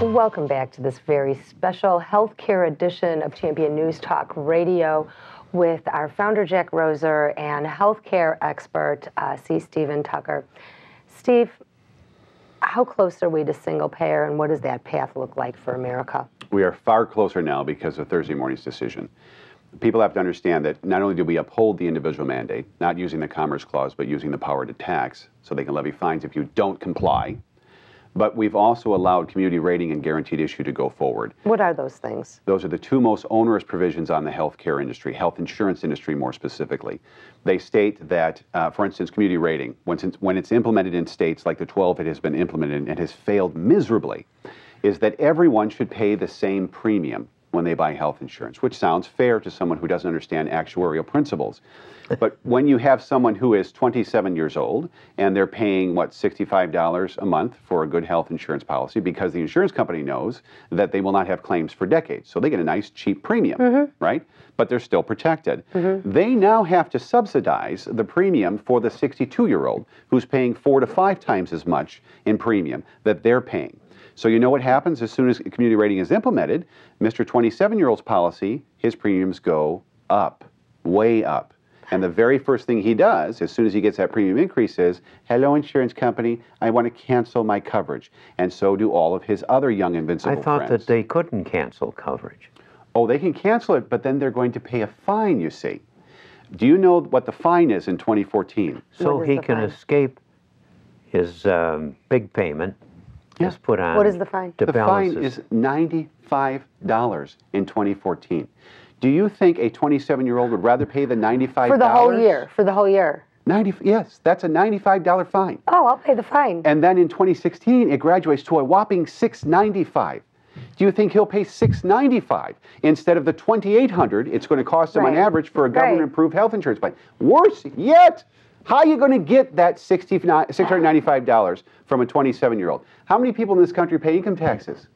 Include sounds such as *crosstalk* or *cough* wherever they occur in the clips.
Welcome back to this very special healthcare edition of Champion News Talk Radio with our founder, Jack Roeser, and healthcare expert, uh, C. Steven Tucker. Steve, how close are we to single payer, and what does that path look like for America? We are far closer now because of Thursday morning's decision. People have to understand that not only do we uphold the individual mandate, not using the Commerce Clause, but using the power to tax, so they can levy fines if you don't comply, but we've also allowed community rating and guaranteed issue to go forward. What are those things? Those are the two most onerous provisions on the healthcare industry, health insurance industry more specifically. They state that, uh, for instance, community rating, when it's, when it's implemented in states like the 12 it has been implemented and has failed miserably, is that everyone should pay the same premium when they buy health insurance, which sounds fair to someone who doesn't understand actuarial principles. *laughs* but when you have someone who is 27 years old and they're paying, what, $65 a month for a good health insurance policy because the insurance company knows that they will not have claims for decades. So they get a nice, cheap premium, mm-hmm. right? But they're still protected. Mm-hmm. They now have to subsidize the premium for the 62 year old who's paying four to five times as much in premium that they're paying. So you know what happens as soon as community rating is implemented? Mr. 27 year old's policy, his premiums go up, way up. And the very first thing he does, as soon as he gets that premium increase, is, Hello, insurance company, I want to cancel my coverage. And so do all of his other young invincible friends. I thought friends. that they couldn't cancel coverage. Oh, they can cancel it, but then they're going to pay a fine, you see. Do you know what the fine is in 2014? So he can fine? escape his um, big payment is put on. What is the fine? To The balance fine his- is $95 in 2014. Do you think a 27 year old would rather pay the $95? For the whole year. For the whole year. 90, yes, that's a $95 fine. Oh, I'll pay the fine. And then in 2016, it graduates to a whopping 695. Do you think he'll pay 695 instead of the 2800 it's going to cost him on average for a government Right. approved health insurance plan? Worse yet, how are you going to get that $695 from a 27 year old? How many people in this country pay income taxes?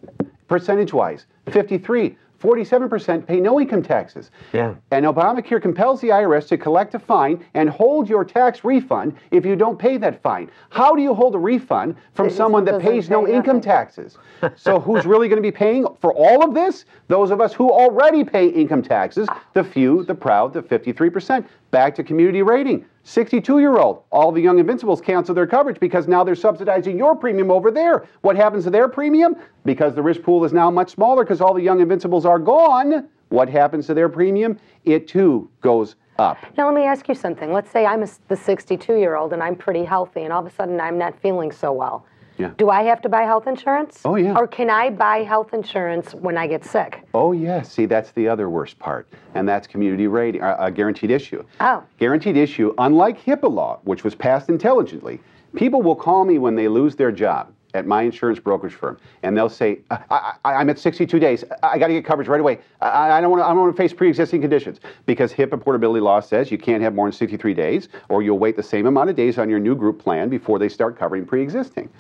Percentage wise, 53. 47% pay no income taxes. Yeah. And Obamacare compels the IRS to collect a fine and hold your tax refund if you don't pay that fine. How do you hold a refund from It someone that doesn't pays no pay income taxes? so who's really going to be paying for all of this? Those of us who already pay income taxes, the few, the proud, the 53%. Back to community rating. 62 year old, all the young invincibles cancel their coverage because now they're subsidizing your premium over there. What happens to their premium? Because the risk pool is now much smaller because all the young invincibles are gone. What happens to their premium? It too goes up. Now, let me ask you something. Let's say I'm a, the 62 year old and I'm pretty healthy, and all of a sudden I'm not feeling so well. Yeah. Do I have to buy health insurance? Oh, yeah. Or can I buy health insurance when I get sick? Oh, yes. See, that's the other worst part, and that's community rating, a uh, guaranteed issue. Oh. Guaranteed issue, unlike HIPAA law, which was passed intelligently, people will call me when they lose their job at my insurance brokerage firm, and they'll say, I, I, I'm at 62 days. I, I got to get coverage right away. I, I don't want to. I don't want to face pre-existing conditions because HIPAA portability law says you can't have more than 63 days, or you'll wait the same amount of days on your new group plan before they start covering pre-existing.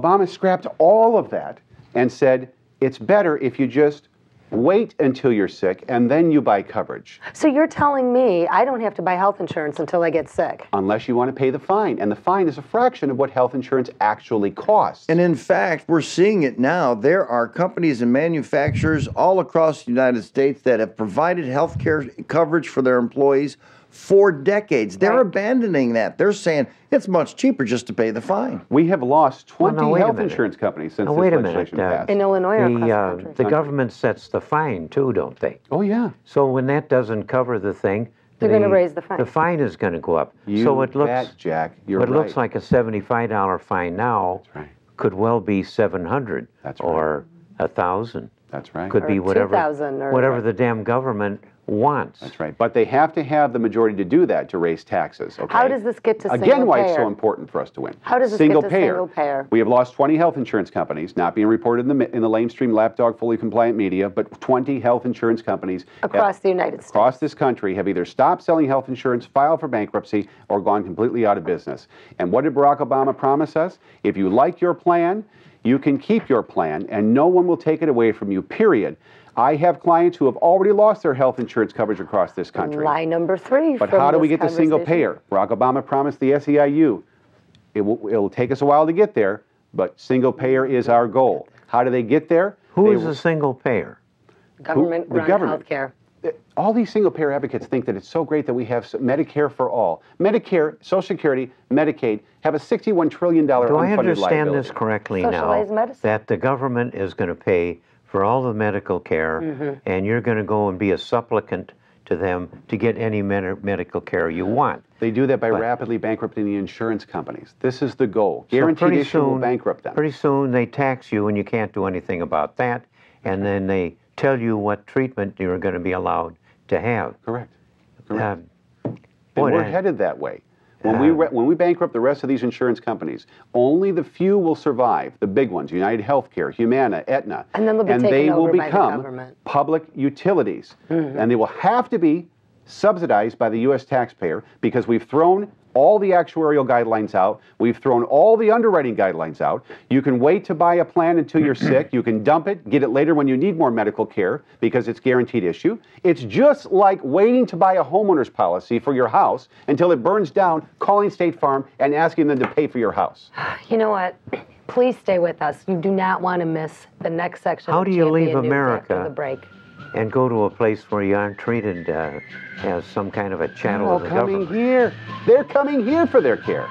Obama scrapped all of that and said it's better if you just wait until you're sick and then you buy coverage, So you're telling me I don't have to buy health insurance until I get sick? unless you want to pay the fine. And the fine is a fraction of what health insurance actually costs. And in fact, we're seeing it now. There are companies and manufacturers all across the United States that have provided health care coverage for their employees for decades. They're Right. abandoning that. They're saying it's much cheaper just to pay the fine. we have lost 20 now, wait a health insurance companies since Now, this wait a minute, legislation uh, passed. In Illinois The, the uh, country? the government sets the fine too, don't they? oh, yeah. So when that doesn't cover the thing, They're gonna raise the fine. The fine is going to go up. You so it looks, bet, Jack. You're what looks like a seventy-five dollar fine now right. could well be seven hundred That's right. or a thousand. That's right. Could Or be whatever 2,000 or- whatever the damn government wants. That's right. But they have to have the majority to do that to raise taxes. Okay. How does this get to Again, single why it's so important for us to win. How does this single get to payer. single payer? We have lost 20 health insurance companies, not being reported in the mi- in the lamestream lapdog fully compliant media, but 20 health insurance companies have- Across the United States. across this country have either stopped selling health insurance, filed for bankruptcy, or gone completely out of business. And what did Barack Obama promise us? If you like your plan, you can keep your plan, and no one will take it away from you. Period. I have clients who have already lost their health insurance coverage across this country. Lie number three. But from how do we get to single payer? Barack Obama promised the SEIU. It will, it'll take us a while to get there, but single payer is our goal. How do they get there? Who They is a single payer? Government-run government. healthcare. all these single payer advocates think that it's so great that we have Medicare for all. Medicare, Social Security, Medicaid have a $61 trillion Do I understand liability. this correctly Socialized now? medicine. That the government is going to pay for all the medical care, Mm-hmm. and you're going to go and be a supplicant to them to get any med- medical care you want. They do that by But- rapidly bankrupting the insurance companies. This is the goal. Guaranteed pretty issue will soon- bankrupt them. Pretty soon they tax you and you can't do anything about that, and then they tell you what treatment you're going to be allowed to have. Correct. Correct. Uh, and boy, we're that- headed that way. When we re- when we bankrupt the rest of these insurance companies, only the few will survive. The big ones: United Healthcare, Humana, Aetna, And then they'll be taken they will over by the become government. public utilities, mm-hmm. and they will have to be subsidized by the U.S. taxpayer because we've thrown all the actuarial guidelines out. We've thrown all the underwriting guidelines out. You can wait to buy a plan until you're *clears throat* sick. You can dump it, get it later when you need more medical care because it's guaranteed issue. It's just like waiting to buy a homeowner's policy for your house until it burns down, calling State Farm and asking them to pay for your house. *sighs* You know what? Please stay with us. You do not want to miss the next section. How of do you leave Champion News America? The break. And go to a place where you aren't treated uh, as some kind of a chattel They're all of the coming government. here. They're coming here for their care.